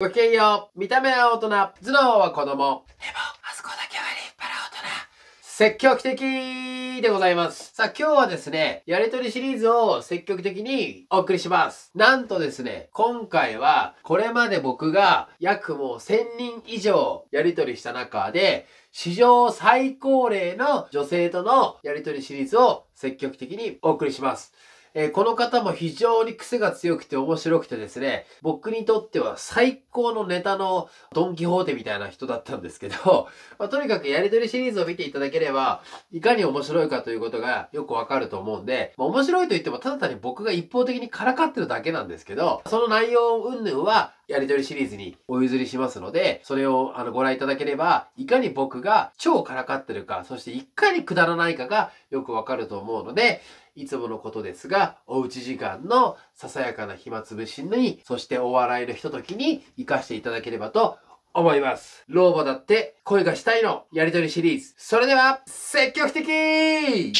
ごきげんよう。見た目は大人、頭脳は子供。でも、あそこだけは立派な大人。積極的でございます。さあ今日はですね、やりとりシリーズを積極的にお送りします。なんとですね、今回はこれまで僕が約もう1000人以上やりとりした中で、史上最高齢の女性とのやりとりシリーズを積極的にお送りします。えーこの方も非常に癖が強くて面白くてですね、僕にとっては最高のネタのドンキホーテみたいな人だったんですけど、まあ、とにかくやりとりシリーズを見ていただければ、いかに面白いかということがよくわかると思うんで、まあ、面白いと言ってもただ単に僕が一方的にからかってるだけなんですけど、その内容云々はやりとりシリーズにお譲りしますので、それをあのご覧いただければ、いかに僕が超からかってるか、そしていかにくだらないかがよくわかると思うので、いつものことですが、おうち時間のささやかな暇つぶしに、そしてお笑いのひとときに活かしていただければと思います。老婆だって恋がしたいのやりとりシリーズ。それでは、積極的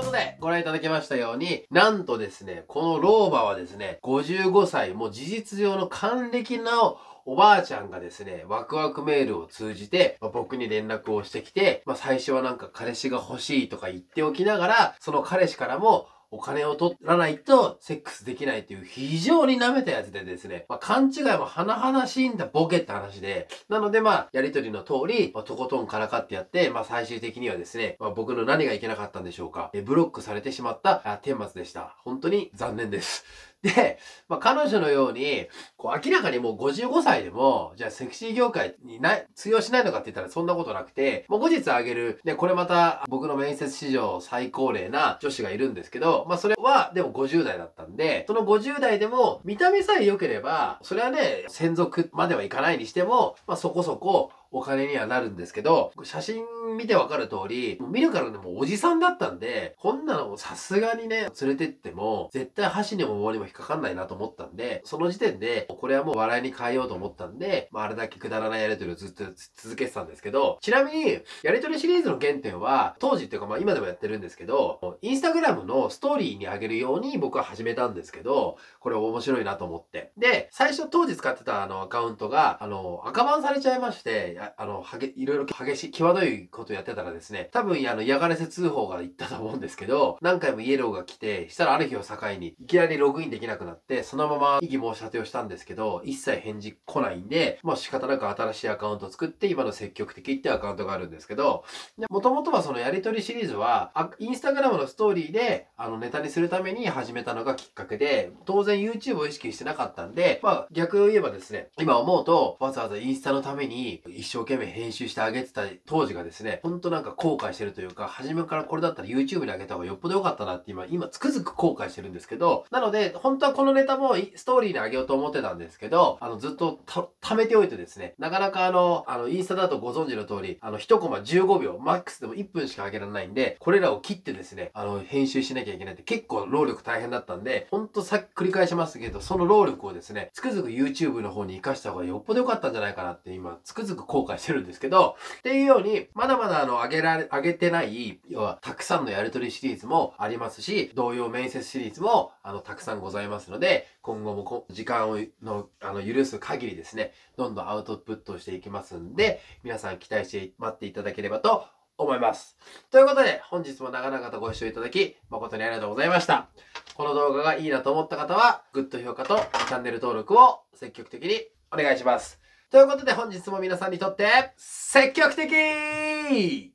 ということで、ご覧いただきましたように、なんとですね、この老婆はですね、55歳、もう事実上の還暦のおばあちゃんがですね、ワクワクメールを通じて、まあ僕に連絡をしてきて、まあ、最初はなんか彼氏が欲しいとか言っておきながら、その彼氏からも、お金を取らないとセックスできないという非常に舐めたやつでですね、まあ、勘違いも甚だしいんだボケって話で、なのでまあ、やりとりの通り、まあ、とことんからかってやって、まあ最終的にはですね、まあ僕の何がいけなかったんでしょうか、えブロックされてしまったあ顛末でした。本当に残念です。で、まあ、彼女のように、こう明らかにもう55歳でも、じゃあセクシー業界にない、通用しないのかって言ったらそんなことなくて、もう後日あげる、ね、これまた僕の面接史上最高齢な女子がいるんですけど、まあそれはでも50代だったんで、その50代でも見た目さえ良ければ、それはね、専属まではいかないにしても、まあそこそこお金にはなるんですけど、写真見てわかる通り、見るからね、もうおじさんだったんで、こんなのさすがにね、連れてっても、絶対箸にも棒にも引っかかんないなと思ったんで、その時点で、これはもう笑いに変えようと思ったんで、まああれだけくだらないやりとりをずっと続けてたんですけど、ちなみに、やりとりシリーズの原点は、当時っていうかまあ今でもやってるんですけど、インスタグラムのストーリーに上げるように僕は始めたんですけど、これ面白いなと思って。で、最初当時使ってたあのアカウントが、あの、赤バンされちゃいまして、あの、はげ、いろいろ激しい、際どいことやってたらですね、多分あの、嫌がらせ通報が行ったと思うんですけど、何回もイエローが来て、したらある日を境に、いきなりログインできなくなって、そのまま異議申し立てをしたんですけど、一切返事来ないんで、もう仕方なく新しいアカウントを作って、今の積極的ってアカウントがあるんですけど、もともとはそのやりとりシリーズは、あインスタグラムのストーリーで、あの、ネタにするために始めたのがきっかけで、当然 YouTube を意識してなかったんで、まあ逆を言えばですね、今思うと、わざわざインスタのために一生懸命編集してあげてた当時がですね、ほんとなんか後悔してるというか、初めからこれだったら YouTube に上げた方がよっぽど良かったなって今、今つくづく後悔してるんですけど、なので、本当はこのネタもストーリーに上げようと思ってたんですけど、あの、ずっと貯めておいてですね、なかなかあの、あの、インスタだとご存知の通り、あの、1コマ15秒、マックスでも1分しか上げられないんで、これらを切ってですね、あの、編集しなきゃいけないって結構労力大変だったんで、ほんとさっき繰り返しますけど、その労力をですね、つくづく YouTube の方に活かした方がよっぽど良かったんじゃないかなって今、つくづく後悔してるんですけど、っていうように、まだまだあの、上げられ、上げてない、要は、たくさんのやりとりシリーズもありますし、同様面接シリーズも、あの、たくさんございますので、今後もこ時間の、あの、許す限りですね、どんどんアウトプットしていきますんで、皆さん期待して待っていただければと思います。ということで、本日も長々とご視聴いただき、誠にありがとうございました。この動画がいいなと思った方は、グッド評価とチャンネル登録を積極的にお願いします。ということで本日も皆さんにとって、積極的